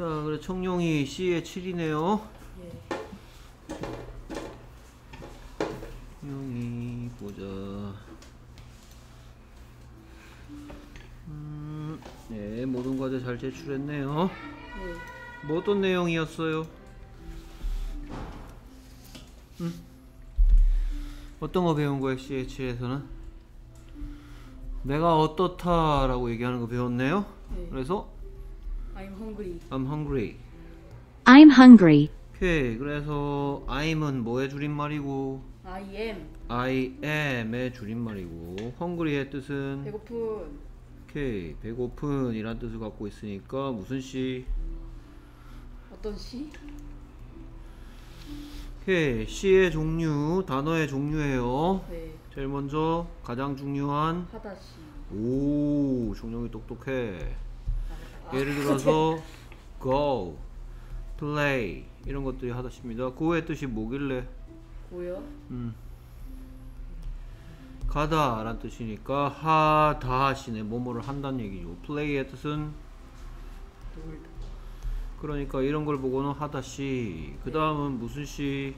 자, 그래 청룡이 C에 7이네요. 예. 청룡이 보자. 음, 네, 모든 과제 잘 제출했네요. 예. 뭐 어떤 내용이었어요? 응? 어떤 거 배운 거예요, CH에서는? 내가 어떻다라고 얘기하는 거 배웠네요. 네. 그래서 I'm hungry. I'm hungry. I'm hungry. 오케이. 그래서 I'm은 뭐의 줄임말이고 I am. I am의 줄임말이고 hungry의 뜻은 배고픈. 오케이. 배고픈이란 뜻을 갖고 있으니까 무슨 시? 어떤 시? 오케이. 시의 종류, 단어의 종류예요. 네. 제일 먼저 가장 중요한 하다 시. 오, 종룡이 똑똑해. 아, 예를 들어서 go, play 이런 것들이 하다십니다. go의 뜻이 뭐길래? 고요? 음. 가다란 뜻이니까 하다시네 뭐뭐를 한다는 얘기죠. play의 뜻은 놀다. 그러니까 이런 걸 보고는 하다시. 그 다음은 무슨 시?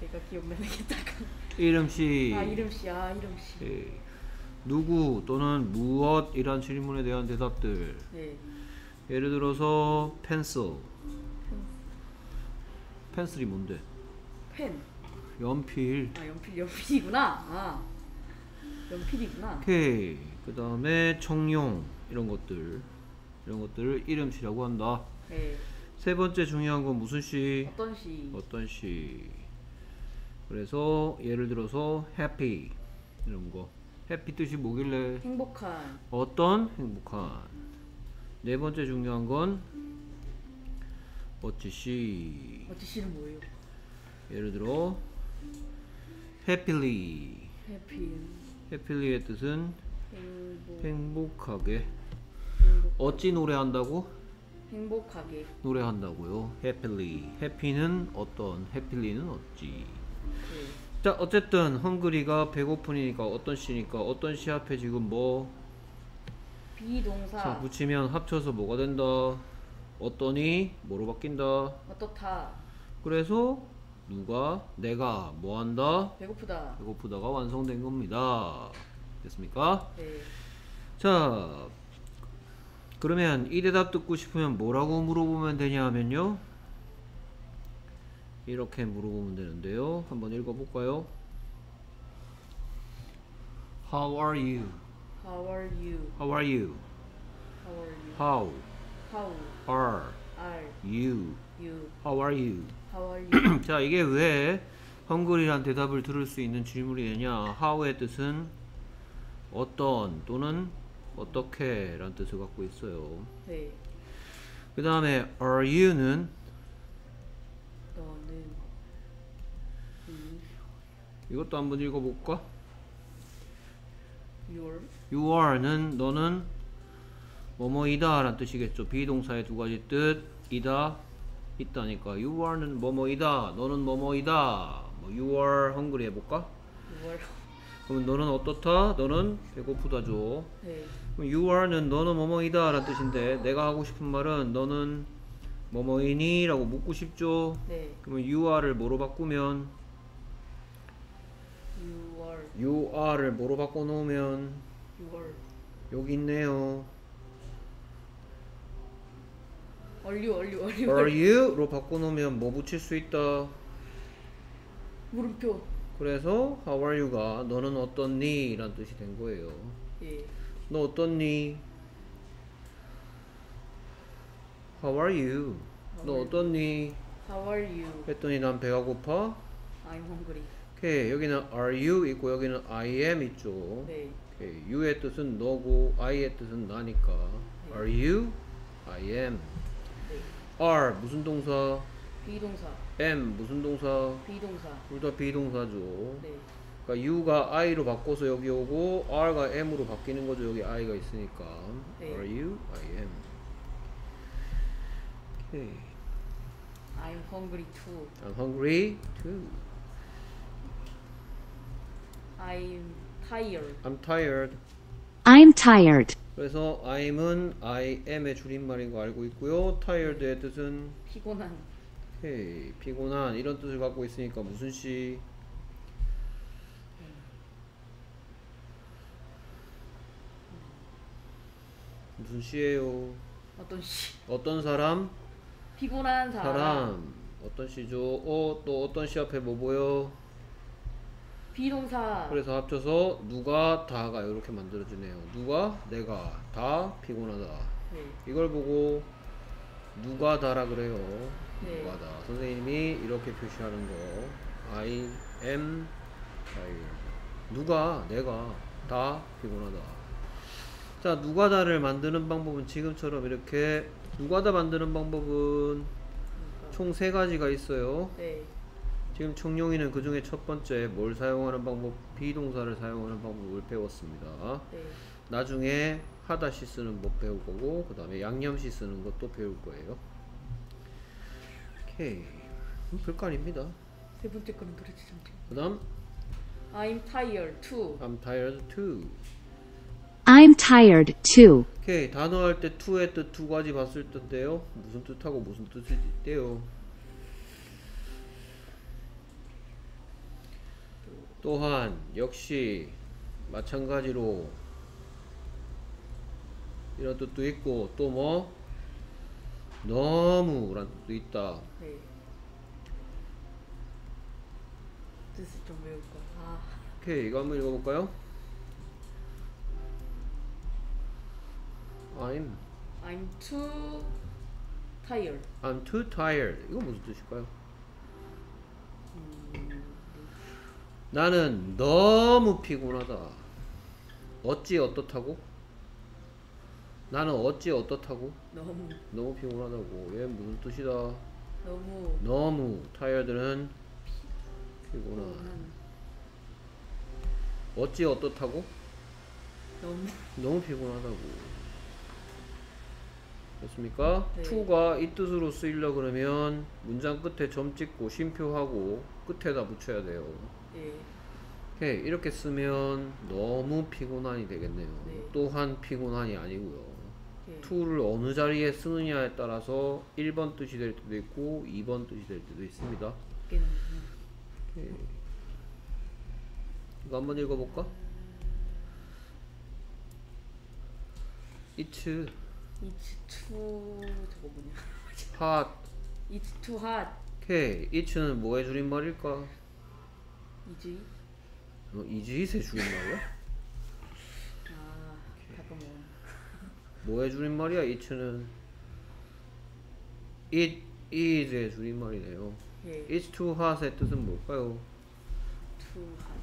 내가 기억나겠다가. 이름 시. 아 이름 시. 아 이름 시. 오케이. 누구 또는 무엇 이란 질문에 대한 대답들. 네. 예를 들어서 펜슬. 펜슬이 뭔데? 펜. 연필. 아 연필 연필이구나. 아 연필이구나. 오케이. 그 다음에 청룡 이런 것들 이런 것들을 이름시라고 한다. 네. 세 번째 중요한 건 무슨 시? 어떤 시? 어떤 시? 그래서 예를 들어서 happy 이런 거. Happy 뜻이 뭐길래? 행복한. 어떤 행복한. 네 번째 중요한 건 어찌 시. 어찌 시는 뭐예요? 예를 들어 happily. 해피. happy의 뜻은 행복. 행복하게. 행복. 어찌 노래한다고? 행복하게. 노래한다고요. happily. happy는 어떤, happy는 어찌. 네. 자, 어쨌든 헝그리가 배고픈이니까 어떤 시니까 어떤 시 앞에 지금 뭐 비동사. 자, 붙이면 합쳐서 뭐가 된다. 어떠니 뭐로 바뀐다. 어떻다. 그래서 누가 내가 뭐 한다? 배고프다. 배고프다가 완성된 겁니다. 됐습니까? 네. 자, 그러면 이 대답 듣고 싶으면 뭐라고 물어보면 되냐 하면요. 이렇게 물어보면 되는데요. 한번 읽어볼까요? How are you? How are you? How are you? How are you? How How are are you? you? How are you? How are you? 자, 이게 왜 헝그리란 대답을 들을 수 있는 질문이냐? how의 뜻은 어떤 또는 어떻게 라는 뜻을 갖고 있어요. 네. 그 다음에 are you는 음, 이것도 한번 읽어볼까? your you are는 너는 뭐뭐이다 라는 뜻이겠죠. 비동사의 두 가지 뜻 이다 있다니까 you are는 뭐뭐이다 너는 뭐뭐이다 뭐 you are hungry 해볼까? your 그러면 너는 어떻다? 너는 배고프다죠. 네. 그럼 you are는 너는 뭐뭐이다 라는 뜻인데 내가 하고 싶은 말은 너는 뭐뭐이니? 라고 묻고 싶죠. 네. 그러면 you are를 뭐로 바꾸면 you are you are를 뭐로 바꿔 놓으면 you are 여기 있네요. are you are you are you Are you로 바꿔 놓으면 뭐 붙일 수 있다. 물음표 그래서 How are you가 너는 어떻니? 라는 뜻이 된 거예요. 예 너 어떻니? How are you? 너 어떻니? how are you 했더니 난 배가 고파. I'm hungry 오케이 여기는 Are you 있고 여기는 I am 있죠. 네 오케이 you의 뜻은 너고 I의 뜻은 나니까. Are you? I am. 네. Are 무슨 동사? 비동사 am 무슨 동사? 비동사 둘 다 비동사죠. 네 그러니까 U가 I로 바꿔서 여기 오고 R가 M으로 바뀌는 거죠. 여기 I가 있으니까. 네. Are you? I am. 오케이. I'm hungry too I'm hungry too. I'm tired I'm tired. I'm tired. 그래서 I'm은 I am의 줄임말인 거 알고 있고요. tired의 뜻은 피곤한. 오케이, 피곤한 이런 뜻을 갖고 있으니까 무슨 시? 무슨 시예요? 어떤 시. 어떤 사람? 피곤한 사람. 사람. 어떤 시죠? 어, 또 어떤 시 앞에 뭐 보여? 비동사. 그래서 합쳐서 누가 다가 이렇게 만들어지네요. 누가 내가 다 피곤하다. 네. 이걸 보고 누가 다라 그래요. 네. 누가 다. 선생님이 이렇게 표시하는 거. I am tired. 누가 내가 다 피곤하다. 자, 누가 다를 만드는 방법은 지금처럼 이렇게 누가 다 만드는 방법은 그러니까. 총세 가지가 있어요. 네. 지금 청룡이는 그 중에 첫 번째 뭘 사용하는 방법, 비동사를 사용하는 방법을 배웠습니다. 네. 나중에 하다시 쓰는 법 배울 거고, 그 다음에 양념시 쓰는 것도 배울 거예요. 오케이. 음, 별거 아닙니다. 세 번째 거는 도대체 좀. 그 다음, I'm tired too. I'm tired too. I'm tired too. 오케이. 단어 할 때 to의 뜻 두 가지 봤을 텐데요. 무슨 뜻하고 무슨 뜻일 때요. 또한 역시 마찬가지로 이런 뜻도 있고 또 뭐 너무란 뜻도 있다. 네. 뜻을 좀 외울 거. 아. 오케이 이거 한번 읽어볼까요? I'm I'm too tired. I'm too tired. 이거 무슨 뜻일까요? 나는 너무 피곤하다. 어찌 어떻다고? 나는 어찌 어떻다고? 너무 너무 피곤하다고. 얘 무슨 뜻이다? 너무 너무 피곤한. 피곤한. 어찌 어떻다고? 너무 너무 피곤하다고. 됐습니까? 네. to가 이 뜻으로 쓰이려 그러면 문장 끝에 점 찍고 쉼표하고 끝에다 붙여야 돼요. 예. 오케이 이렇게 쓰면 너무 피곤한이 되겠네요. 네. 또한 피곤한이 아니고요. 예. to를 어느 자리에 쓰느냐에 따라서 1번 뜻이 될 때도 있고 2번 뜻이 될 때도 있습니다. 오케이. 이거 한번 읽어볼까? It's It's too 저거 뭐냐? hot. It's too hot. 오케이. It'는 뭐의 줄임말일까? 이지? 어, 이지잇의 줄임말이야? 아 잠깐만. 뭐의 줄임말이야? It'는 It is의 줄임말이네요. 예. It's too hot의 뜻은 뭘까요? too hot.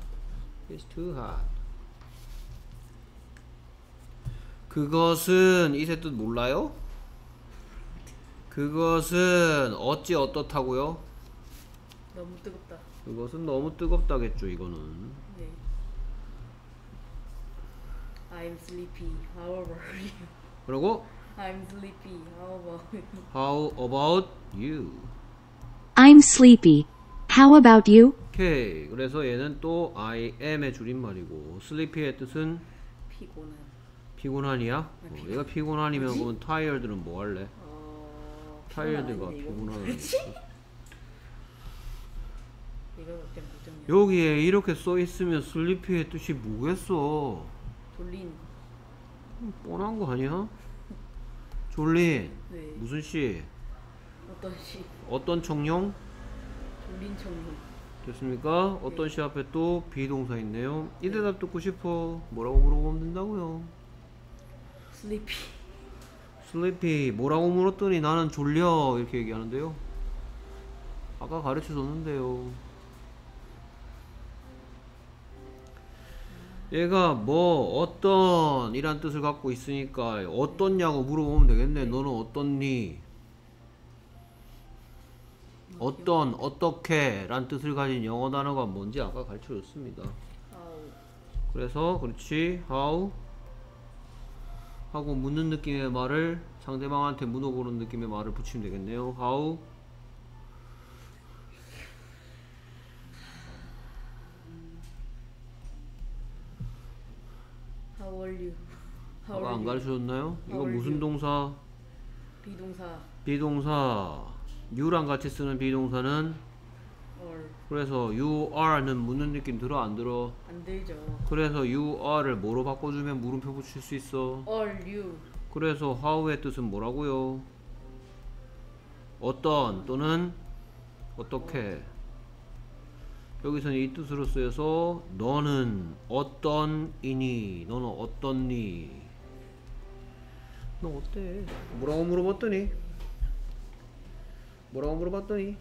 It's too hot. 그것은 이세 뜻 몰라요? 그것은 어찌 어떻다고요? 너무 뜨겁다. 그것은 너무 뜨겁다겠죠 이거는. 네. I'm sleepy. How about you? 그리고 I'm sleepy. How about you? How about you? I'm sleepy. How about you? 오케이. 그래서 얘는 또 I am의 줄임말이고 sleepy의 뜻은 피곤한. 피곤한이야? 어, 얘가 피곤한이면 그러면 tired는 뭐 할래? 어. tired가 피곤한 아닌데, 이거? 여기에 이렇게 써 있으면 sleepy의 뜻이 뭐겠어? 졸린. 뻔한 거 아니야? 졸린 네. 무슨 시? 어떤 시? 어떤 청룡? 졸린 청룡. 됐습니까? 어떤 시 앞에 또 비동사 있네요. 이 대답 듣고 싶어. 뭐라고 물어보면 된다고요? sleepy. 슬리피 뭐라고 물었더니 나는 졸려 이렇게 얘기하는데요. 아까 가르쳐 줬는데요. 얘가 뭐 어떤 이란 뜻을 갖고 있으니까 어떻냐고 물어보면 되겠네. 너는 어떻니? 어떤 어떻게 란 뜻을 가진 영어 단어가 뭔지 아까 가르쳐 줬습니다. 그래서 그렇지 how 하고 묻는 느낌의 말을 상대방한테 물어보는 느낌의 말을 붙이면 되겠네요. how How are you? How 아까 are 안 you? 가르쳐줬나요? 이거 How are 무슨 you? 동사? 비동사 비동사 you랑 같이 쓰는 비동사는 or 그래서 you are는 묻는 느낌 들어 안 들어? 안 들죠. 그래서 you are를 뭐로 바꿔주면 물음표 붙일 수 있어 Are you? 그래서 how의 뜻은 뭐라고요? 어떤 또는 어떻게 여기서는 이 뜻으로 쓰여서 너는 어떤 이니 너는 어떻니 너 어때? 뭐라고 물어봤더니 뭐라고 물어봤더니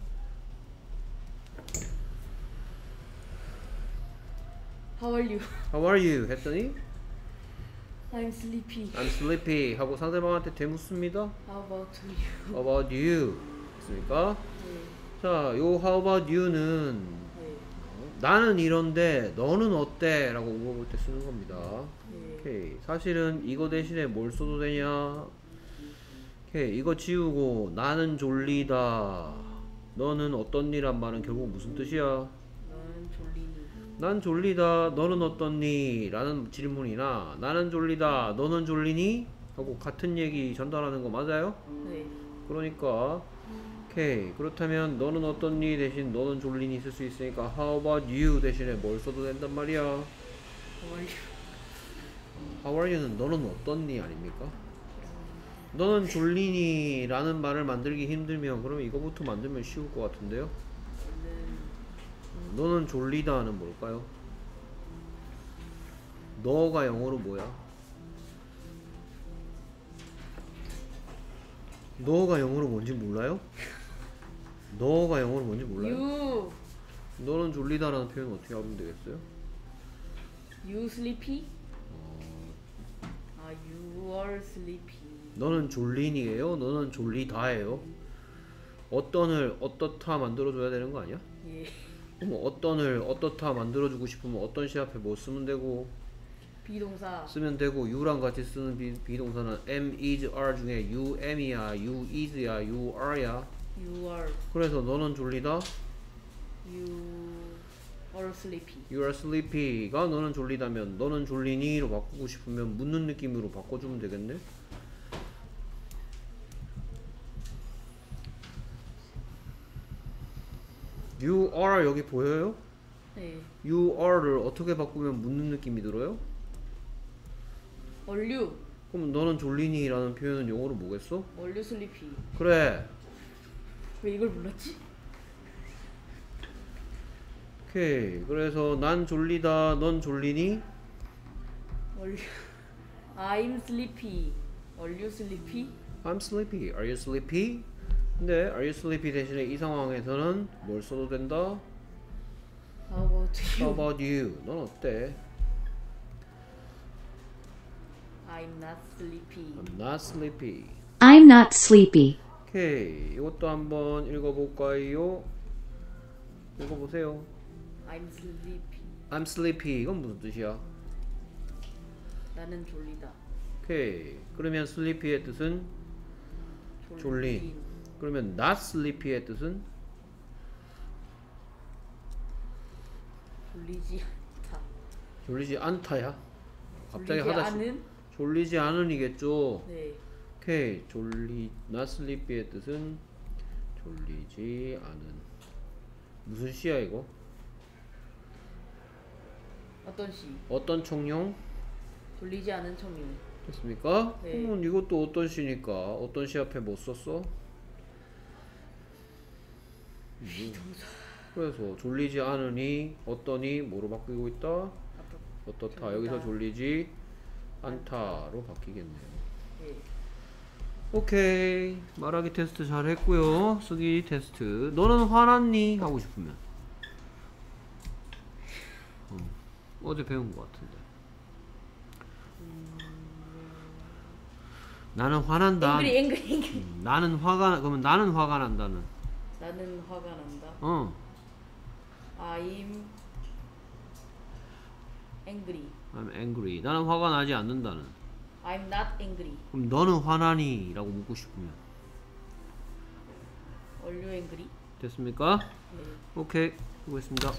How are you? How are you? 했더니 I'm sleepy. I'm sleepy 하고 상대방한테 대묻습니다 How about you? How about you? 했습니까? 네. 자, 요 How about you는 네. 나는 이런데 너는 어때? 라고 물어볼 때 쓰는 겁니다. 네. 오케이. 사실은 이거 대신에 뭘 써도 되냐? 오케이. 이거 지우고 나는 졸리다. 너는 어떤 일한 말은 결국 무슨 뜻이야? 난 졸리다. 너는 어떻니? 라는 질문이나 나는 졸리다. 너는 졸리니? 하고 같은 얘기 전달하는 거 맞아요? 네. 그러니까 오케이. 그렇다면 너는 어떻니 대신 너는 졸리니 쓸 수 있으니까 how about you 대신에 뭘 써도 된단 말이야? How are you? how are you는 너는 어떻니 아닙니까? 너는 졸리니 라는 말을 만들기 힘들면 그럼 이거부터 만들면 쉬울 것 같은데요? 저는 너는 졸리다는 뭘까요? 너가 영어로 뭐야? 너가 영어로 뭔지 몰라요? 너가 영어로 뭔지 몰라요? you. 너는 졸리다라는 표현 어떻게 하면 되겠어요? You sleepy? 아, you are sleepy. 너는 졸린이에요? 너는 졸리다예요? 어떤을 어떻다 만들어줘야 되는 거 아니야? 예. 그럼 어떤을 어떻다 만들어주고 싶으면 어떤 시 앞에 뭐 쓰면 되고 비동사. 쓰면 되고 you랑 같이 쓰는 비, 비동사는 am, is, are 중에 you am이야, you is야, you are야 You are. 그래서 너는 졸리다? You are sleepy. you are sleepy가 너는 졸리다면 너는 졸리니로 바꾸고 싶으면 묻는 느낌으로 바꿔주면 되겠네 you are 여기 보여요? 네. you are를 어떻게 바꾸면 묻는 느낌이 들어요? You? 그럼 너는 졸리니? 라는 표현은 영어로 뭐겠어? You sleepy? 그래 왜 이걸 몰랐지? 오케이 그래서 난 졸리다 넌 졸리니? You? I'm sleepy. Are you sleepy? I'm sleepy. Are you sleepy? 근데 are you sleepy 대신에 이 상황에서는 뭘 써도 된다? How about How you? about you? 넌 어때? I'm not sleepy. I'm not sleepy. I'm not sleepy. 오케이 이것도 한번 읽어볼까요? 읽어보세요. I'm sleepy. I'm sleepy. 이건 무슨 뜻이야? 나는 졸리다. 오케이 그러면 sleepy의 뜻은 졸린. 그러면 not sleepy의 뜻은 졸리지 않다. 졸리지 않다야. 갑자기 졸리지 하다 시- 않은? 졸리지 않은이겠죠. 네. 오케이 졸리 not sleepy의 뜻은 졸리지 않은 무슨 시야 이거? 어떤 시? 어떤 청룡? 졸리지 않은 청룡. 됐습니까? 네. 그러면 이것도 어떤 시니까 어떤 시 앞에 못 썼어? 비동사. 그래서 졸리지 않으니 어떠니 뭐로 바뀌고 있다? 어떻다. 여기서 졸리지 않다로 바뀌겠네요. 네. 오케이 말하기 테스트 잘 했고요 쓰기 테스트 너는 화났니? 하고 싶으면 어, 어제 배운 것 같은데 나는 화난다 앵그리 앵그리 앵그리. 음, 나는 화가 그러면 나는 화가 난다는 나는 화가 난다. 어 I'm angry. I'm angry 나는 화가 나지 않는다는 I'm not angry. 그럼 너는 화나니? 라고 묻고 싶으면 Are you angry? 됐습니까? 네. 오케이 수고했습니다 야,